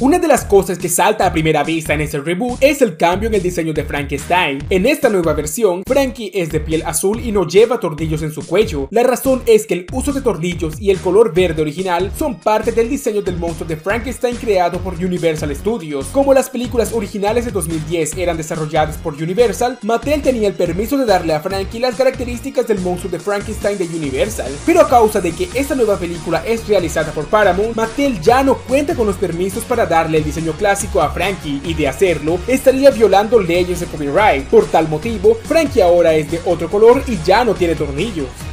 Una de las cosas que salta a primera vista en este reboot es el cambio en el diseño de Frankenstein. En esta nueva versión, Frankie es de piel azul y no lleva tornillos en su cuello. La razón es que el uso de tornillos y el color verde original son parte del diseño del monstruo de Frankenstein creado por Universal Studios. Como las películas originales de 2010 eran desarrolladas por Universal, Mattel tenía el permiso de darle a Frankie las características del monstruo de Frankenstein de Universal. Pero a causa de que esta nueva película es realizada por Paramount, Mattel ya no cuenta con los permisos para darle el diseño clásico a Frankie y de hacerlo estaría violando leyes de copyright. Por tal motivo, Frankie ahora es de otro color y ya no tiene tornillos.